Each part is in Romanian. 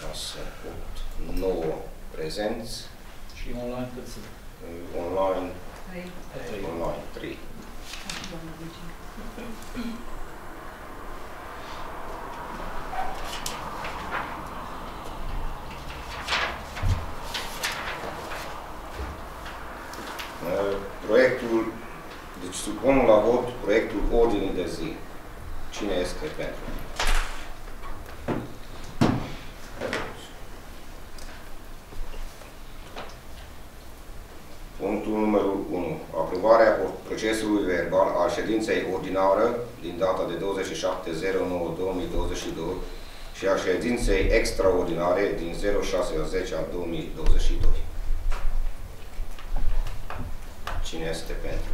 6, 8, 9 prezenți. Și online cât sunt? Online, Trei. Trei. online 3. Doamna Luigi. Uh, Proiectul, deci supun la vot proiectul ordinii de zi. Cine este pentru? Punctul numărul 1. Aprobarea procesului verbal al ședinței ordinară din data de 27.09.2022 și a ședinței extraordinare din 06 a 10 a 2022. Cine este pentru?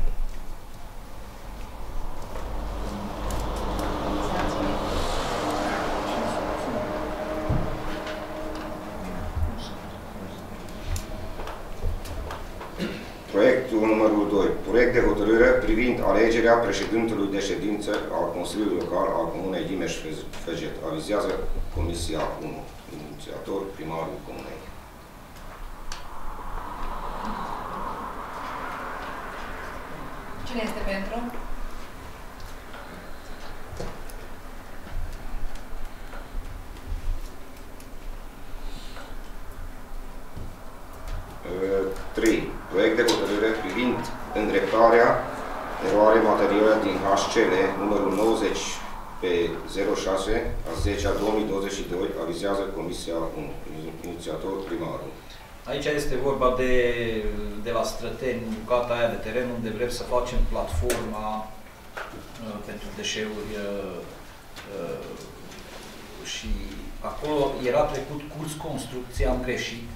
Proiectul numărul 2. Proiect de hotărâre privind alegerea președintelui de ședință al Consiliului Local al Comunei Dimeș-Feget. Avizează Comisia 1. Inițiator primarul Comunei. Cine este pentru? Uh, 3. Proiect de hotărâre privind îndreptarea eroare materială din HCL numărul 90 pe 06 a 10 a 2022 avizează Comisia 1. Inițiator primarul. Aici este vorba de, de la Străteni, bucata aia de teren unde vrem să facem platforma uh, pentru deșeuri uh, uh, și acolo era trecut curs construcție, am greșit.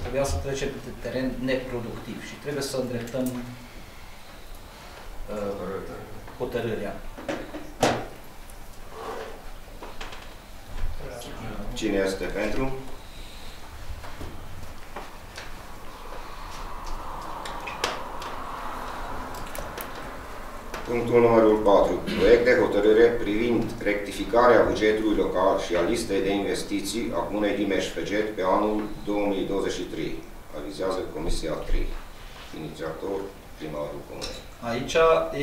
Trebuia să trecem pe teren neproductiv și trebuie să îndreptăm uh, hotărârea. Cine este pentru? Punctul numărul 4. Proiect de hotărâre privind rectificarea bugetului local și a listei de investiții a Comunei Dimeș-Feget pe anul 2023. Avizează Comisia 3. Inițiator primarul Comunei. Aici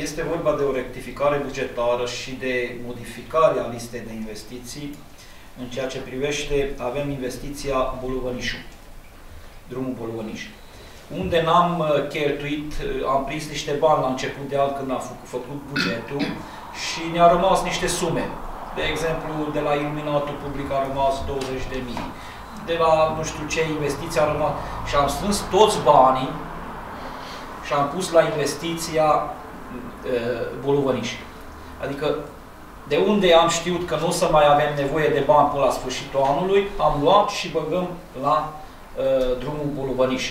este vorba de o rectificare bugetară și de modificare a listei de investiții. În ceea ce privește, avem investiția Boluvănișu, drumul Boluvănișu, unde n-am uh, cheltuit, uh, am prins niște bani la început de an când am făcut, făcut bugetul și ne-au rămas niște sume. De exemplu, de la iluminatul public a rămas 20 de mii, de la nu știu ce investiții a rămas și am strâns toți banii și am pus la investiția uh, Boluvăniș. Adică de unde am știut că nu o să mai avem nevoie de bani până la sfârșitul anului, am luat și băgăm la uh, drumul Boluvăniș.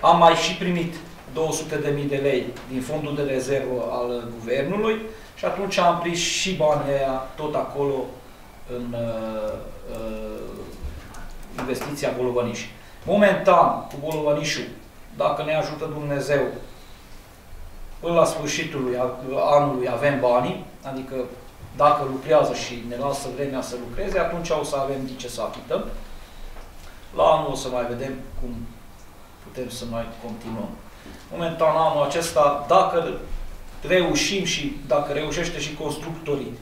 Am mai și primit 200.000 de lei din fondul de rezervă al guvernului și atunci am prins și banii aia tot acolo în uh, uh, investiția Boluvăniș. Momentan, cu Boluvănișul, dacă ne ajută Dumnezeu, până la sfârșitul lui, anului avem banii, adică dacă lucrează și ne lasă vremea să lucreze, atunci o să avem din ce să achităm. La anul o să mai vedem cum putem să mai continuăm. Momentan, anul acesta, dacă reușim și dacă reușește și constructorii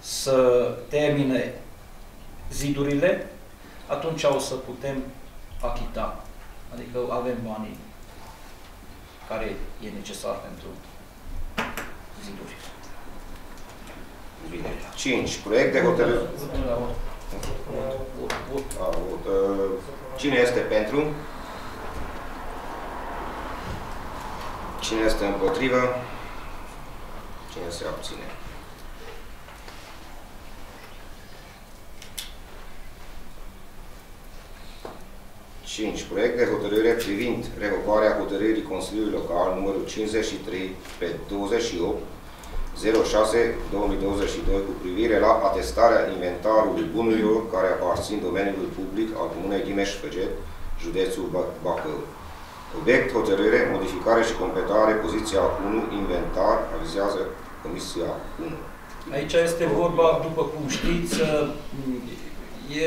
să termine zidurile, atunci o să putem achita. Adică avem banii care e necesar pentru ziduri. Bine. 5. Proiect de hotărâre... La vot. Vot. A, vot. Uh, Cine este pentru? Cine este împotrivă? Cine se abține? Cinci. Proiect de hotărâre privind revocarea hotărârii Consiliului Local numărul 53 pe 28 06-2022 cu privire la atestarea inventarului bunurilor care aparțin domeniului public al Comunei Dimeș-Făget, județul Bacău. Obiect, hotărâre, modificare și completare, poziția 1, inventar, avizează Comisia 1. Aici este vorba, după cum știți, e,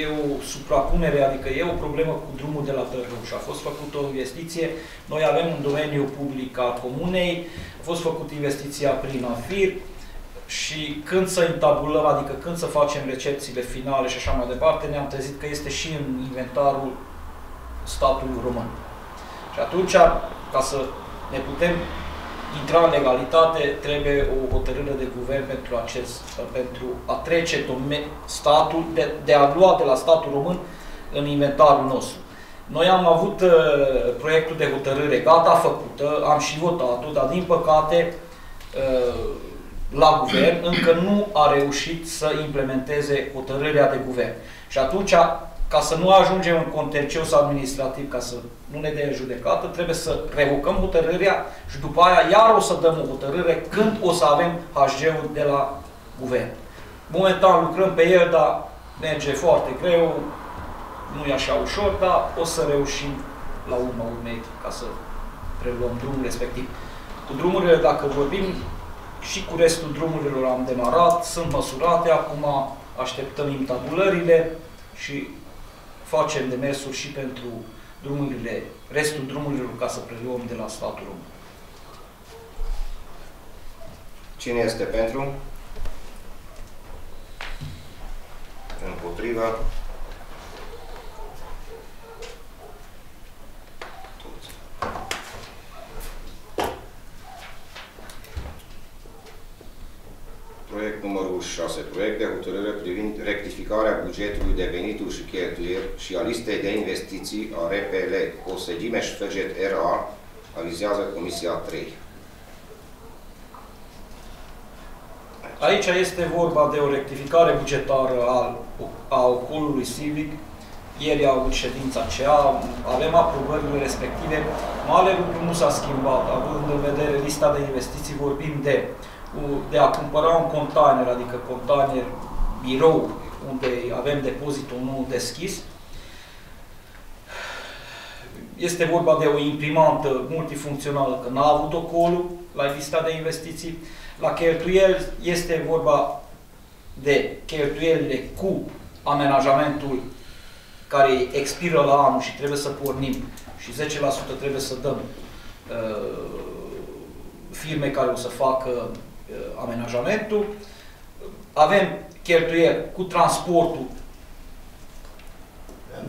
e o suprapunere, adică e o problemă cu drumul de la Târguș. A fost făcută o investiție, noi avem un domeniu public al comunei, a fost făcută investiția prin AFIR și când să intabulăm, adică când să facem recepțiile finale și așa mai departe, ne-am trezit că este și în inventarul statului român. Și atunci, ca să ne putem intra în legalitate, trebuie o hotărâre de guvern pentru, acest, pentru a trece statul, de, de a lua de la statul român în inventarul nostru. Noi am avut uh, proiectul de hotărâre gata, făcută, am și votat-o, dar din păcate uh, la guvern încă nu a reușit să implementeze hotărârea de guvern. Și atunci ca să nu ajungem în contencios administrativ, ca să nu ne dea judecată, trebuie să revocăm hotărârea și după aia iar o să dăm o hotărâre când o să avem HG-ul de la guvern. Momentan lucrăm pe el, dar merge foarte greu, nu e așa ușor, dar o să reușim la urma urmei ca să preluăm drumul respectiv. Cu drumurile, dacă vorbim, și cu restul drumurilor am demarat, sunt măsurate, acum așteptăm intabulările și facem demersuri și pentru drumurile, restul drumurilor ca să preluăm de la statul român. Cine este pentru? Împotriva? Proiect numărul 6. Proiect de hotărâre privind rectificarea bugetului de venituri și cheltuieli și a listei de investiții a RPL Osedimeș Făget RA, avizează Comisia 3. Aici este vorba de o rectificare bugetară a, a ocolului civic. Ieri a avut ședința aceea, avem aprobările respective. Mare lucru nu s-a schimbat, având în vedere lista de investiții, vorbim de de a cumpăra un container, adică container birou, unde avem depozitul nou deschis. Este vorba de o imprimantă multifuncțională, că n-a avut ocolul la lista de investiții. La cheltuieli este vorba de cheltuielile cu amenajamentul care expiră la anul și trebuie să pornim și 10% trebuie să dăm uh, firme care o să facă Uh, amenajamentul, avem cheltuieli cu transportul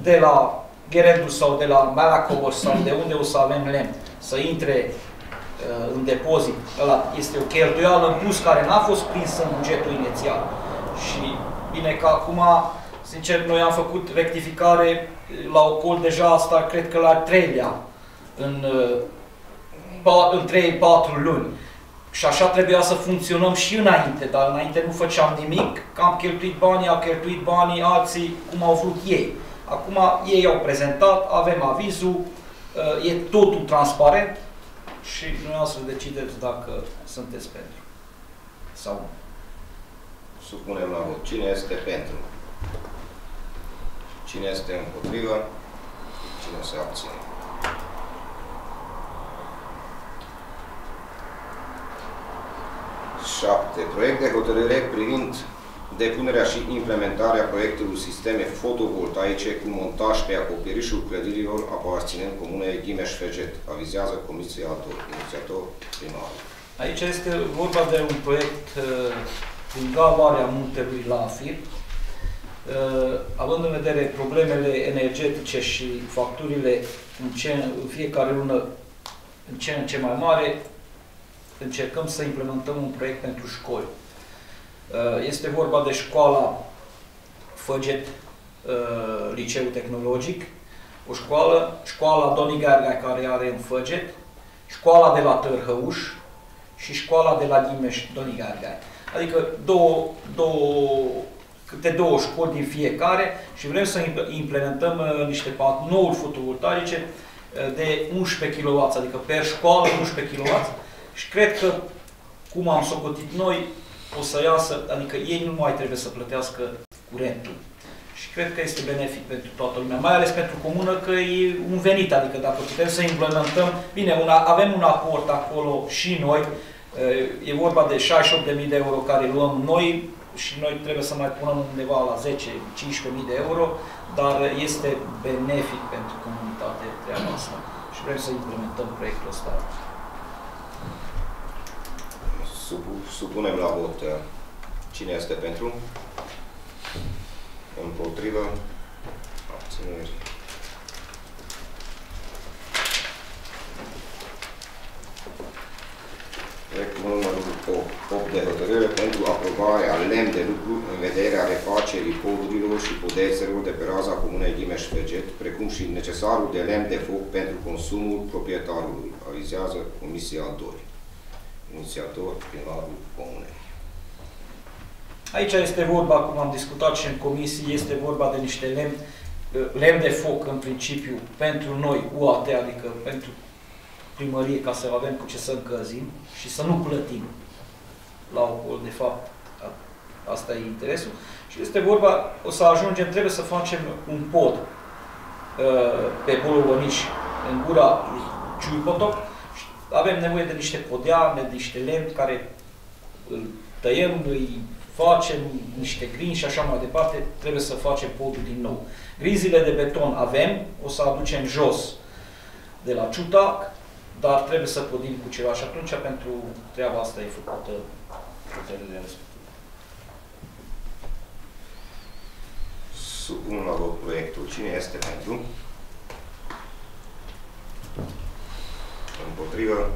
de la Gherendu sau de la Malacobos sau de unde o să avem lemn să intre uh, în depozit, ăla este o cheltuială în plus care n-a fost prinsă în bugetul inițial. Și bine că acum, sincer, noi am făcut rectificare la ocol deja asta, cred că la treilea, în, uh, în 3-4 luni. Și așa trebuia să funcționăm și înainte, dar înainte nu făceam nimic, că am cheltuit banii, au cheltuit banii alții cum au vrut ei. Acum ei au prezentat, avem avizul, uh, e totul transparent și să decideți dacă sunteți pentru sau nu. Supunem la vot. Cine este pentru? Cine este împotrivă? Cine se abține? 7. Proiect de hotărâre privind depunerea și implementarea proiectului sisteme fotovoltaice cu montaj pe acoperișul clădirilor aparținând Comunei Ghimeș-Feget. Avizează Comisia Inițiator Primar. Aici este vorba de un proiect din uh, Gavarea Muntelui la AFIR, uh, având în vedere problemele energetice și facturile în, ce, în fiecare lună în ce în ce mai mare, încercăm să implementăm un proiect pentru școli. Uh, este vorba de școala Făget uh, Liceu Tehnologic, o școală, școala Donigarga care are în Făget, școala de la Târhăuș și școala de la Dimeș Donigarga. Adică două, două, câte două școli din fiecare și vrem să implementăm uh, niște panouri fotovoltaice de 11 kW, adică pe școală 11 kW, și cred că cum am socotit noi, o să iasă, adică ei nu mai trebuie să plătească curentul. Și cred că este benefic pentru toată lumea, mai ales pentru comună că e un venit, adică dacă putem să implementăm, bine, una, avem un aport acolo și noi, e vorba de 68.000 de euro care luăm noi și noi trebuie să mai punem undeva la 10-15.000 de euro, dar este benefic pentru comunitate treaba asta și vrem să implementăm proiectul ăsta. Supunem la vot. Cine este pentru? Împotrivă? Abțineri? Proiectul numărul 8 de hotărâre pentru aprobarea lemn de lucru în vederea refacerii podurilor și podețelor de pe raza comunei Ghimeș-Feget, precum și necesarul de lemn de foc pentru consumul proprietarului. Avizează Comisia 2. Inițiator primarul comunei. Aici este vorba, cum am discutat și în comisie, este vorba de niște lemn, lemn de foc în principiu pentru noi, UAT, adică pentru primărie ca să avem cu ce să încălzim și să nu plătim la ocol, de fapt, asta e interesul. Și este vorba, o să ajungem, trebuie să facem un pod uh, pe Bolovăniș, în gura Ciuipotoc, și avem nevoie de niște podeane, de niște lemn care îl tăiem, îi facem niște grini și așa mai departe, trebuie să facem podul din nou. Grizile de beton avem, o să aducem jos de la Ciutac, dar trebuie să podim cu ceva și atunci pentru treaba asta e făcută hotărârea respectivă. Supun la vot proiectul. Cine este pentru? Împotrivă?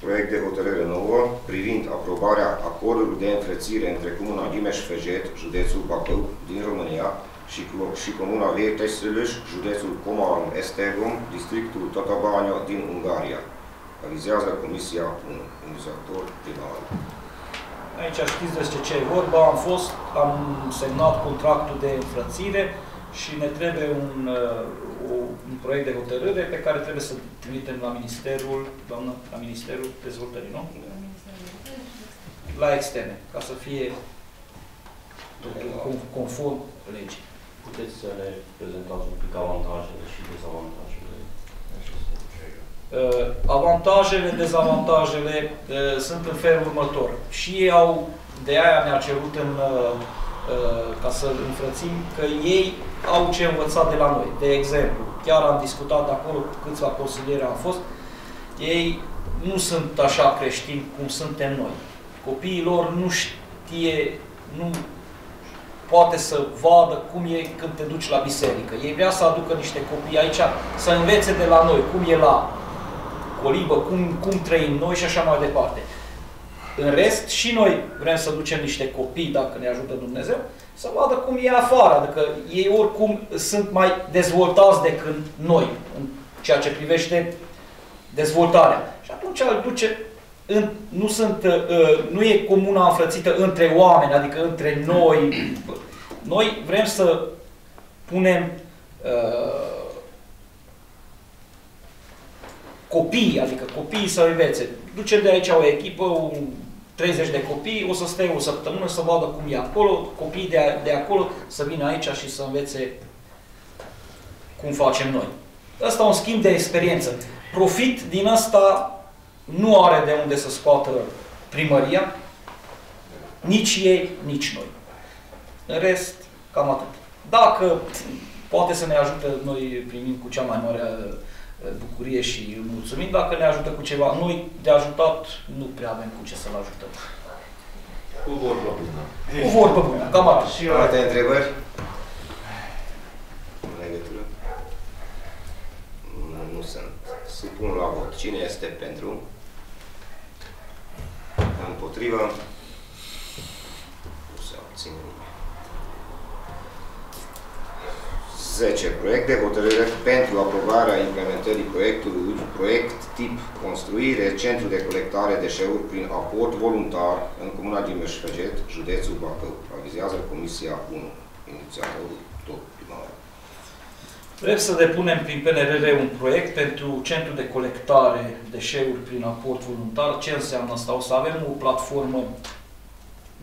Proiect de hotărâre nouă privind aprobarea acordului de înfrățire între Comuna Ghimeș-Fejet, județul Bacău, din România, și, și Comuna Vieteslăș, județul Comarul Esterum, districtul Tatabania din Ungaria. Avizează Comisia 1, inițiator primar. Aici știți despre ce e vorba, am fost, am semnat contractul de înfrățire și ne trebuie un, uh, un proiect de hotărâre pe care trebuie să trimitem la Ministerul, doamnă, la Ministerul Dezvoltării, nu? La externe, ca să fie conform legii. Puteți să ne prezentați un pic avantajele și dezavantajele uh, avantajele, dezavantajele uh, sunt în felul următor. Și ei au, de aia ne-a cerut în, uh, ca să înfrățim, că ei au ce învăța de la noi. De exemplu, chiar am discutat acolo cu câțiva consilieri am fost, ei nu sunt așa creștini cum suntem noi. Copiii lor nu știe, nu poate să vadă cum e când te duci la biserică. Ei vrea să aducă niște copii aici, să învețe de la noi cum e la colibă, cum, cum trăim noi și așa mai departe. În rest, și noi vrem să ducem niște copii, dacă ne ajută Dumnezeu, să vadă cum e afară, adică ei oricum sunt mai dezvoltați decât noi în ceea ce privește dezvoltarea. Și atunci îl duce în, nu, sunt, uh, nu e comuna înfrățită între oameni, adică între noi. Noi vrem să punem uh, copii, adică copiii să învețe. Ducem de aici o echipă, un 30 de copii, o să stea o săptămână să vadă cum e acolo, copiii de, de acolo să vină aici și să învețe cum facem noi. Asta un schimb de experiență. Profit din asta nu are de unde să scoată primăria, nici ei, nici noi. În rest, cam atât. Dacă poate să ne ajute, noi primim cu cea mai mare uh, bucurie și mulțumim. Dacă ne ajută cu ceva, noi de ajutat nu prea avem cu ce să-l ajutăm. Cu vorbă bună. Cu vorbă bună, cam atât. Și alte întrebări? În legătură? Nu, nu sunt. Supun la vot. Cine este pentru? Împotrivă. Nu se abține 10. Proiect de hotărâre pentru aprobarea implementării proiectului proiect tip construire centru de colectare deșeuri prin aport voluntar în Comuna Dimeș-Feget, județul Bacău. Avizează Comisia 1, inițiatorul tot primar. Vrem să depunem prin PNRR un proiect pentru centru de colectare deșeuri prin aport voluntar. Ce înseamnă asta? O să avem o platformă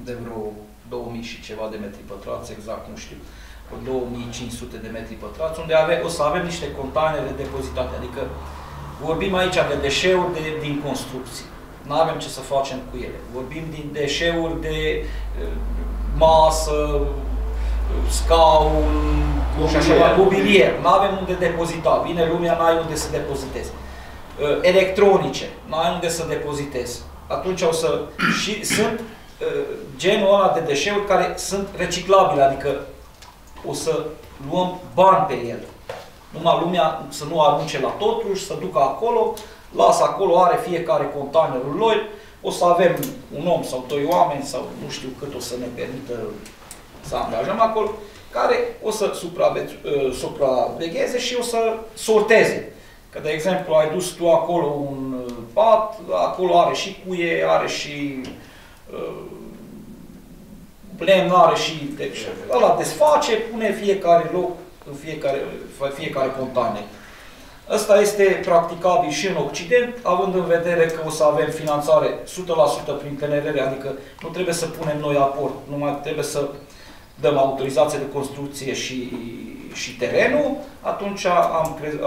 de vreo 2000 și ceva de metri pătrați, exact nu știu, vreo 2500 de metri pătrați, unde ave, o să avem niște containere depozitate, adică vorbim aici de deșeuri de, din construcții. Nu avem ce să facem cu ele. Vorbim din deșeuri de uh, masă, scaun, și așa mai, mobilier. Nu avem unde depozita. Vine lumea, n-ai unde să depozitezi. Uh, Electronice, n-ai unde să depozitezi. Atunci o să... Și sunt uh, genul ăla de deșeuri care sunt reciclabile, adică o să luăm bani pe el. Numai lumea să nu arunce la totuși, să ducă acolo, lasă acolo, are fiecare containerul lor, o să avem un om sau doi oameni sau nu știu cât o să ne permită să angajăm acolo, care o să supravieț- uh, supravegheze și o să sorteze. Că, de exemplu, ai dus tu acolo un uh, pat, acolo are și cuie, are și uh, lemn, are și... Deci, ăla desface, pune fiecare loc, în fiecare, fiecare container. Ăsta este practicabil și în Occident, având în vedere că o să avem finanțare 100% prin PNRR, adică nu trebuie să punem noi aport, numai trebuie să dăm autorizație de construcție și, și terenul, atunci am, cre-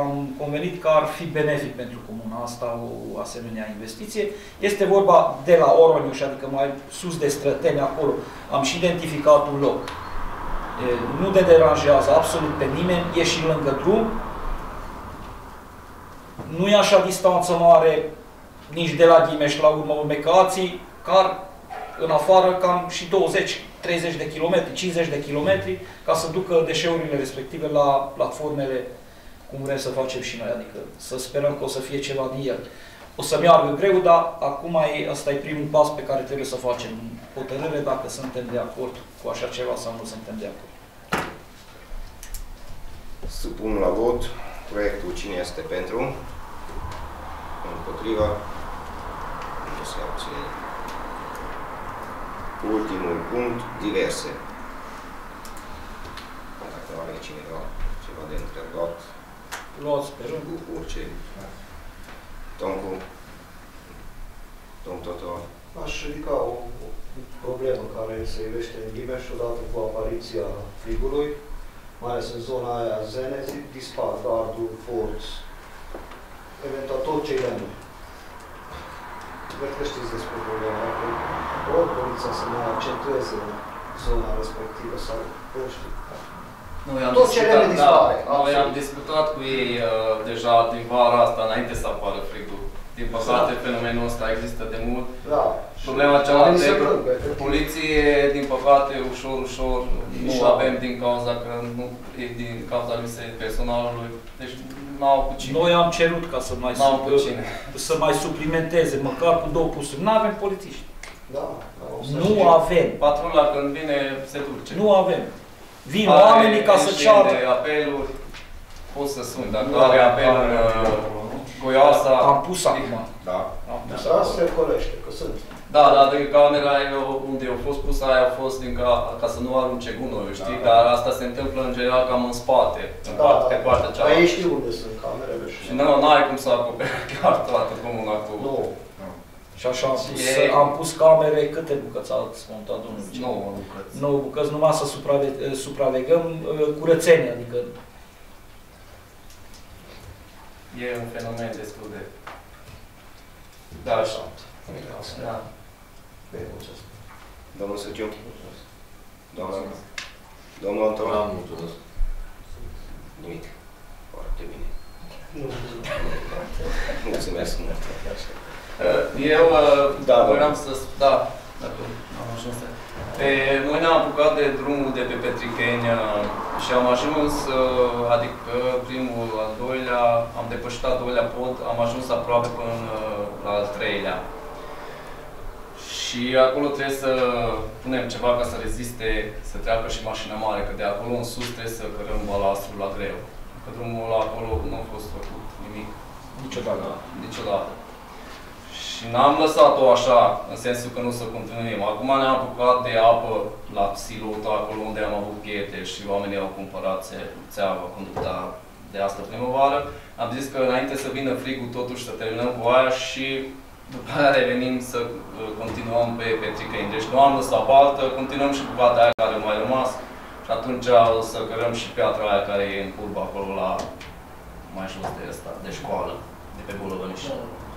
am convenit că ar fi benefic pentru comuna asta o asemenea investiție. Este vorba de la Oroniuș, adică mai sus de Străteni, acolo am și identificat un loc. E, nu de deranjează absolut pe nimeni, e și lângă drum, nu e așa distanță mare nici de la Ghimeș la urmă Urmecații, car în afară cam și 20 30 de kilometri, 50 de kilometri, ca să ducă deșeurile respective la platformele cum vrem să facem și noi, adică să sperăm că o să fie ceva din el. O să meargă greu, dar acum e, ăsta e primul pas pe care trebuie să facem hotărâre dacă suntem de acord cu așa ceva sau nu suntem de acord. Supun la vot proiectul cine este pentru, împotriva, nu se abține. Ultimul punct, diverse. Dacă are cineva ceva de întrebat, Luați pe rând. cu orice. Tomcu, Tom Toto, Aș ridica o, o problemă care se ivește în Ghimeș odată cu apariția frigului, mai ales în zona aia Zenezi, dispar gardul, forți, eventual tot cei lemni. Cred că știți despre problema aia, că ori poliția să mai accentueze zona respectivă sau nu știu. Noi am Tot ce discutat, rele dispare, da, noi am absolut. discutat cu ei uh, deja din vara asta, înainte să apară frigul. Din păcate, fenomenul ăsta există de mult. Da. Problema cealaltă Oamenii e se că plâng, efectiv. poliție, din păcate, ușor, ușor, nu Și avem din cauza că nu e din cauza lipsei personalului. Deci n-au cu cine. Noi am cerut ca să mai, N-au sub- cu cine. să mai suplimenteze, măcar cu două posturi. Nu avem polițiști. Da, da, o să Nu știu. avem. Patrula când vine se duce. Nu avem. Vin Are oamenii ca să enșin ceară. de apeluri, poți să suni. Dacă Da, are apel în da. uh, Goiasa, Am pus acum. da, Am pus Da, acolo. se colește, că sunt. Da, da, de camera aia unde a fost pusă aia a fost din ca, ca să nu arunce gunoiul, știi? Da. Dar asta se întâmplă în general cam în spate, în Da, parte, da. pe partea Dar cealaltă. ei știu unde sunt camerele și... Și nu, n-ai cum să acoperi chiar toată comuna cu... Nu. Și așa am pus, E- am pus camere, câte bucăți ați montat, domnul? vice? Nu, bucăți. 9 bucăți, numai să suprave, supraveghem uh, curățenia, adică E un fenomen destul de... Da, așa. Da. Bine, mulțumesc. domnul Săciu, doamna, domnul Anton, Da, mulțumesc. nimic. Foarte bine. Nu. Mulțumesc mult. Uh, Eu uh, Da, da. vreau să... sp- Da, dacă am ajuns. Pe, noi ne-am apucat de drumul de pe Petricheni uh, și am ajuns, uh, adică primul, al doilea, am depășit al doilea pod, am ajuns aproape până uh, la al treilea. Și acolo trebuie să punem ceva ca să reziste, să treacă și mașina mare, că de acolo în sus trebuie să cărăm balastru la greu. Că drumul ăla acolo nu a fost făcut nimic niciodată. niciodată. Și n-am lăsat-o așa, în sensul că nu să continuăm. Acum ne-am apucat de apă la silot, acolo unde am avut piete și oamenii au cumpărat țe- țeavă, conducta de asta primăvară. Am zis că înainte să vină frigul, totuși să terminăm cu aia și după aia revenim să uh, continuăm pe Petricăini. Deci nu am lăsat baltă, continuăm și cu vata aia care a mai rămas. Și atunci o să cărăm și piatra aia care e în curbă acolo la mai jos de asta, de școală, de pe Bolovăniș.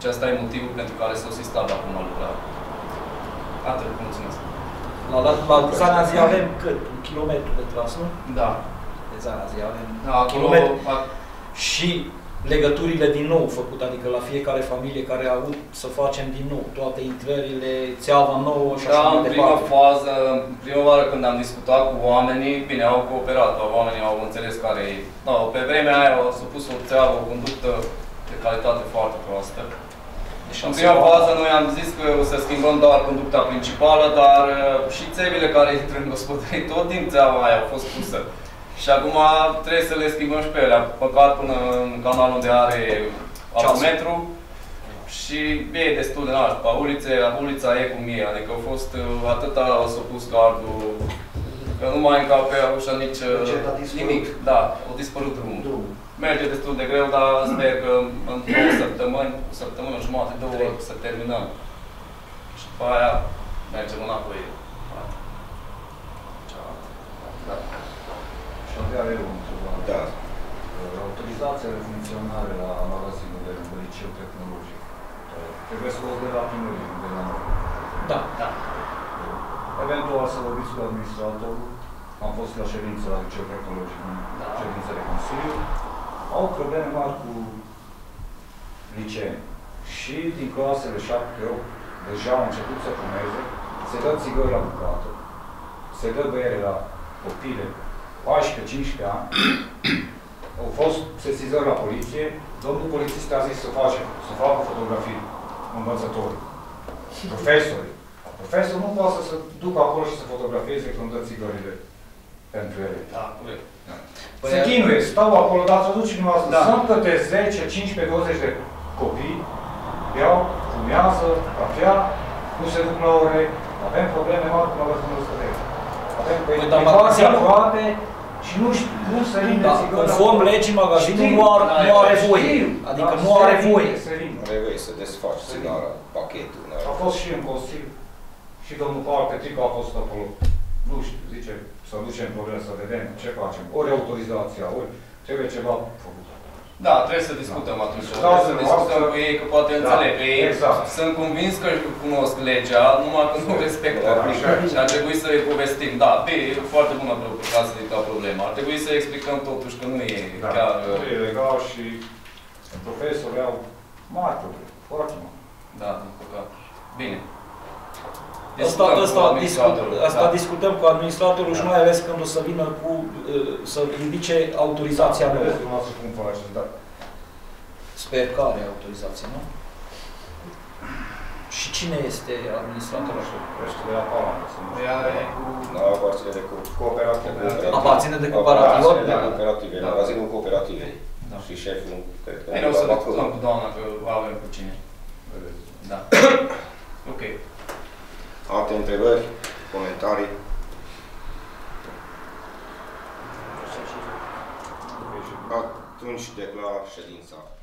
Și asta e motivul pentru care s-a sistat acum lucrarea. Atât, mulțumesc. La, la, la Zanazi avem cât? Un kilometru de tras, nu? Da. De Zanazi avem Da, acolo, kilometru. ac- Și legăturile din nou făcute, adică la fiecare familie care a avut să facem din nou toate intrările, țeava nouă și așa Da, mai în prima departe. fază, în prima oară când am discutat cu oamenii, bine, au cooperat, oamenii au înțeles care e. No, pe vremea aia au supus o țeavă, o conductă de calitate foarte proastă. Deci În am prima să- fază noi am zis că o să schimbăm doar conducta principală, dar uh, și țevile care intră în gospodării tot din țeava aia au fost pusă. Și acum trebuie să le schimbăm și pe ele, păcat până în canalul unde are avometru și e destul de înalt. Pe ulițe, ulița e cum e, adică a fost uh, atâta s-a pus gardul, că nu mai încape ușa nici uh, Deci a dispărut. nimic. Da, a dispărut drumul. Drum. Merge destul de greu, dar sper că în două săptămâni, o săptămână jumătate, două, să terminăm. Și după aia mergem înapoi. Cealaltă. Da. Și avea eu o întrebare. Da. Autorizația de funcționare la magazinul de liceu tehnologic uh, trebuie să o de la primărie, nu de la noi. Da, da. Eventual să vorbiți cu administratorul. Am fost la ședință la liceu tehnologic, în Da. ședință de consiliu. Au probleme mari cu licee. Și din clasele 7 8 deja au început să fumeze, se dă țigări la bucată, se dă bere la copile 14-15 ani, au fost sesizări la poliție, domnul polițist a zis să face, să facă fotografii învățătorii, profesorii. Profesorul nu poate să se ducă acolo și să fotografieze când dă țigările pentru ele. Da, corect. Păi, se chinuie, stau acolo, dar să duci dumneavoastră. Da. Sunt câte 10, 15, 20 de copii, beau, fumează, cafea, nu se duc la ore, avem probleme mari cu magazinul scădere. Avem pe Păi, dar educația magazinul- toate și nu știu, nu se rinde Da, țigări conform acolo. legii, magazinul Știu, nu are, da, nu are știu, voie. Adică dar nu se are rinde, voie. Se rinde. Trebuie să desfaci țigara, pachetul. da. A fost și în Consiliu. Și domnul Paul Petricu a fost acolo. Nu știu, zice, să ducem probleme să vedem ce facem.Ori autorizația, ori trebuie ceva făcut. Da, trebuie să discutăm atunci. Da, Trebuie să să discutăm noastră- cu ei, că poate Da, înțeleg. Că ei exact. sunt convins că cunosc legea, numai că nu respectă. Așa e. Și ar trebui să îi povestim. Da, pe, e foarte bună pro- ca să ridica problema. Ar trebui să explicăm totuși că nu e Da, chiar... nu e legal și profesorii au mari probleme, foarte mari. Da, din păcate. Bine. Asta, Discutăm cu asta, discut, administratorul, asta da. discutăm cu administratorul și Da. mai ales când o să vină cu, uh, să indice autorizația nouă. Vedeți dumneavoastră cum faceți, da. Sper că are autorizație, nu? Și cine este administratorul? Ăștia de la Palanca, să nu știu. Ea e cu... Nu aparține de co- Cooperativ. cooperative. Aparține de cooperativ? Aparține de Da. cooperative, Da. magazinul cooperative. Da. Și șeful, cred că... Bine, o să la discutăm acolo. cu doamna că avem cu cine. Vedeți. Da. ok. Alte întrebări, comentarii? Atunci declar ședința închisă. Aria.